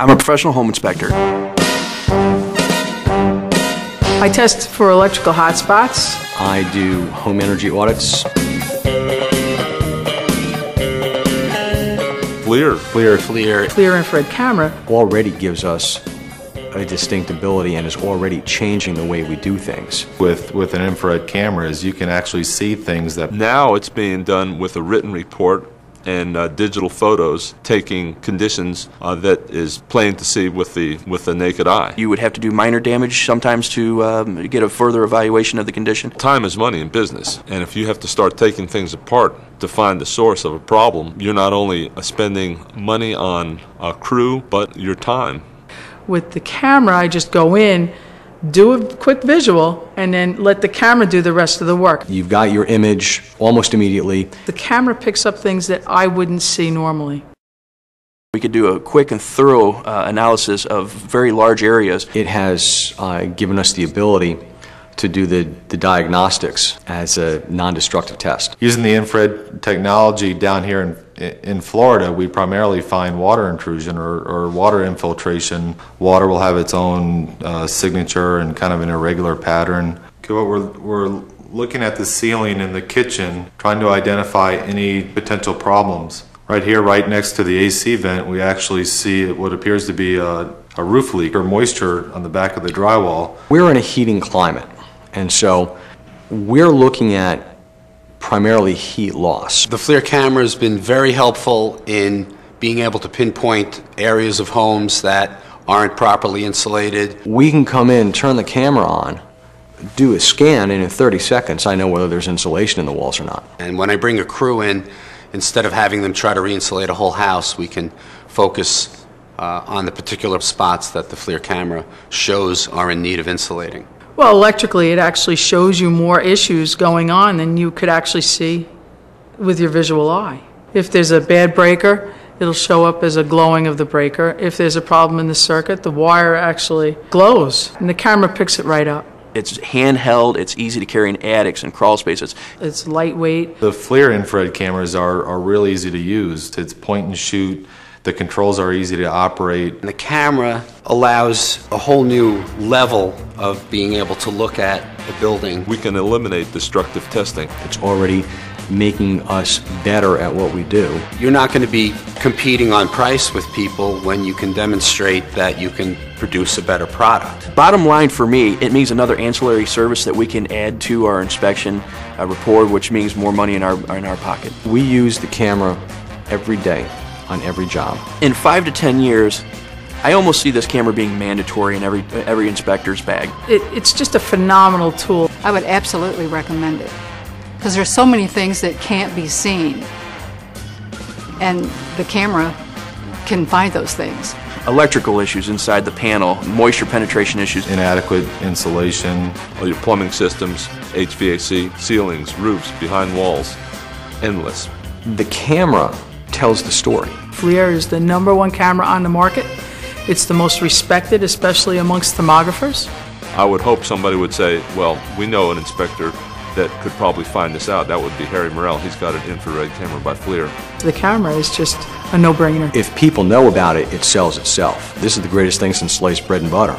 I'm a professional home inspector. I test for electrical hotspots. I do home energy audits. FLIR. FLIR FLIR. FLIR infrared camera. already gives us a distinct ability and is already changing the way we do things. With, with an infrared camera, cameras, you can actually see things that Now it's being done with a written report and uh, digital photos taking conditions uh, that is plain to see with the with the naked eye. You would have to do minor damage sometimes to um, get a further evaluation of the condition. Time is money in business, and if you have to start taking things apart to find the source of a problem, you're not only uh, spending money on a crew, but your time. With the camera, I just go in, do a quick visual, and then let the camera do the rest of the work. You've got your image almost immediately. The camera picks up things that I wouldn't see normally. We could do a quick and thorough uh, analysis of very large areas. It has uh, given us the ability to do the, the diagnostics as a non-destructive test. using the infrared technology down here in, in Florida, we primarily find water intrusion or, or water infiltration. Water will have its own uh, signature and kind of an irregular pattern. Okay, what we're, we're looking at the ceiling in the kitchen, trying to identify any potential problems. Right here, right next to the AC vent, we actually see what appears to be a, a roof leak or moisture on the back of the drywall. We're in a heating climate, and so we're looking at primarily heat loss. The FLIR camera has been very helpful in being able to pinpoint areas of homes that aren't properly insulated. We can come in, turn the camera on, do a scan, and in 30 seconds, I know whether there's insulation in the walls or not. And when I bring a crew in, instead of having them try to re-insulate a whole house, we can focus uh, on the particular spots that the FLIR camera shows are in need of insulating. Well, electrically, it actually shows you more issues going on than you could actually see with your visual eye. If there's a bad breaker, it'll show up as a glowing of the breaker. If there's a problem in the circuit, the wire actually glows, and the camera picks it right up. It's handheld, it's easy to carry in attics and crawl spaces. It's lightweight. The FLIR infrared cameras are, are real easy to use. It's point and shoot. The controls are easy to operate. And the camera allows a whole new level of being able to look at a building. We can eliminate destructive testing. It's already making us better at what we do. You're not going to be competing on price with people when you can demonstrate that you can produce a better product. Bottom line for me, it means another ancillary service that we can add to our inspection uh, report, which means more money in our, in our pocket. We use the camera every day on every job. In five to ten years, I almost see this camera being mandatory in every, every inspector's bag. It, it's just a phenomenal tool. I would absolutely recommend it because there's so many things that can't be seen, and the camera can find those things. Electrical issues inside the panel, moisture penetration issues. Inadequate insulation. All your plumbing systems, HVAC, ceilings, roofs, behind walls, endless. The camera tells the story. FLIR is the number one camera on the market. It's the most respected, especially amongst thermographers. I would hope somebody would say, well, we know an inspector that could probably find this out. That would be Harry Morrell. He's got an infrared camera by FLIR. The camera is just a no-brainer. If people know about it, it sells itself. This is the greatest thing since sliced bread and butter.